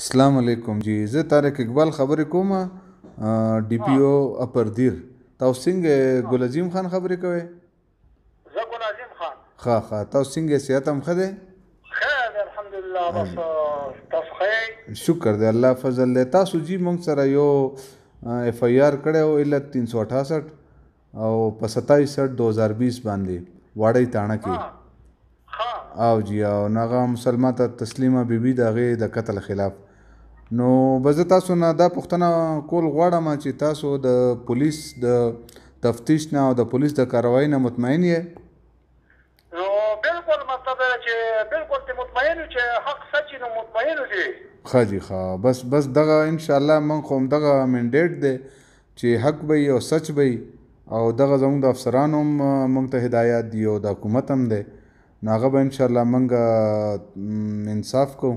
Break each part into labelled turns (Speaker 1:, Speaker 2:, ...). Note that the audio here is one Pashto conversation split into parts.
Speaker 1: السلام علیکم
Speaker 2: جی زه طارق اقبال خبرې کوم ډي پی او اپردیر تاسو څنګه ګل عظیم خان خبرې کوي
Speaker 1: زه ګل عظیم خان
Speaker 2: ښه ښه تاسو څنګه صحت هم ښه دی
Speaker 1: خیر دی الحمدلله بس تاسو ښه
Speaker 2: شکر دی الله فضل دی تاسو جی موږ سره یو اف آی آر کړی او علت 368 او په ستایس اټ دو هزار بیس باندې واړی تاڼه کې او جی او نغه مسلمه ته تسلیمه بی بی دغه د قتل خلاف نو بزه تاسو نه دا پښتنه کول غواړم چې تاسو د پولیس د تفتیش نه او د پولیس د کاروایی نه مطمئن یې
Speaker 1: نو بلکل مطلب دا ده چه بلکل ته مطمئن یو چه حق سچ یی نو مطمئن اوسی.
Speaker 2: ښه جی ښه بس بس دغه ان شاءالله موږ خو همدغه منډیټ دی چی حق به یی او سچ به یی او دغه زموږ د افسرانو هم موږ ته هدایات دی او د حکومت هم دی نو هغه به ان شاءالله موږ انصاف کوو.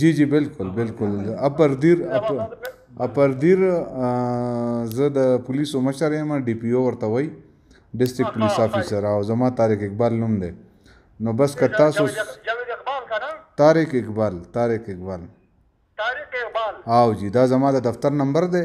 Speaker 2: جی جی بالکل بالکل اپر دیر اپر دیر زه د پولیسو مشر یم ډي پی او ورته وای ډیسټریکټ پولیس افیسر او زما طارق اقبال نوم دی نو بس که تاسو
Speaker 1: جاوید اقبال کنه
Speaker 2: طارق اقبال طارق اقبال
Speaker 1: طارق اقبال
Speaker 2: او جی دا زما د دفتر نمبر دی